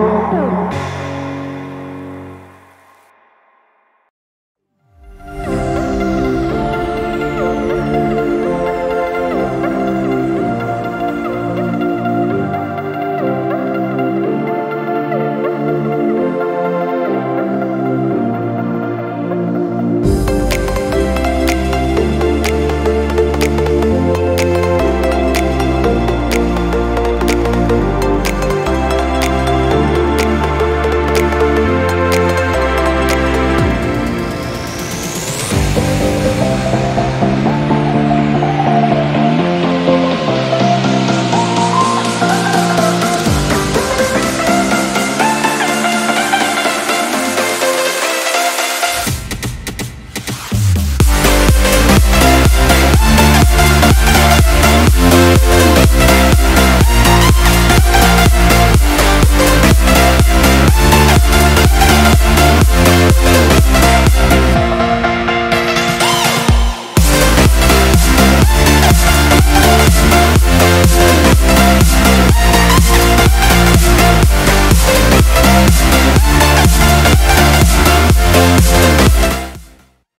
Oh.